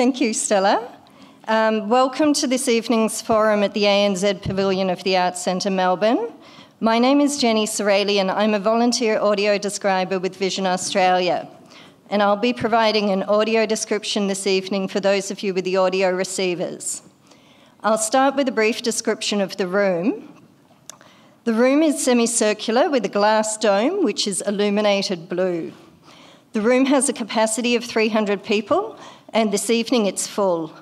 Thank you, Stella. Um, welcome to this evening's forum at the ANZ Pavilion of the Arts Centre, Melbourne. My name is Jenny Sorelli, and I'm a volunteer audio describer with Vision Australia. And I'll be providing an audio description this evening for those of you with the audio receivers. I'll start with a brief description of the room. The room is semicircular with a glass dome which is illuminated blue. The room has a capacity of 300 people, and this evening it's full.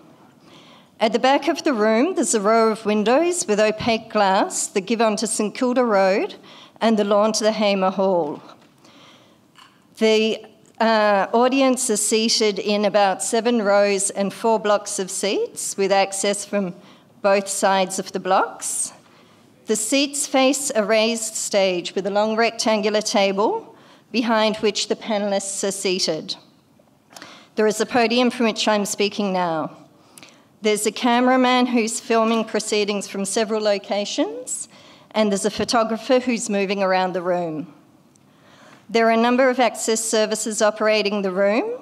At the back of the room, there's a row of windows with opaque glass that give onto St Kilda Road and the lawn to the Hamer Hall. The uh, audience is seated in about seven rows and four blocks of seats with access from both sides of the blocks. The seats face a raised stage with a long rectangular table behind which the panelists are seated. There is a podium from which I'm speaking now. There's a cameraman who's filming proceedings from several locations, and there's a photographer who's moving around the room. There are a number of access services operating the room.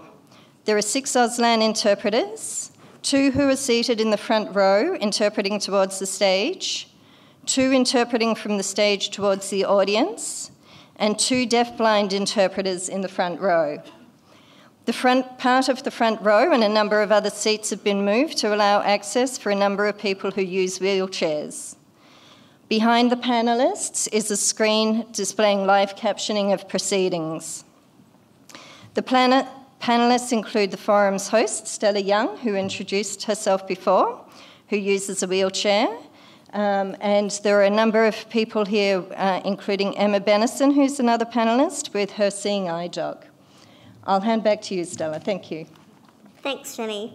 There are six Auslan interpreters, two who are seated in the front row interpreting towards the stage, two interpreting from the stage towards the audience, and two deafblind interpreters in the front row. The front part of the front row and a number of other seats have been moved to allow access for a number of people who use wheelchairs. Behind the panelists is a screen displaying live captioning of proceedings. The planet panelists include the forum's host, Stella Young, who introduced herself before, who uses a wheelchair, um, and there are a number of people here, uh, including Emma Bennison, who's another panellist with her seeing eye dog. I'll hand back to you, Stella. Thank you. Thanks, Jenny.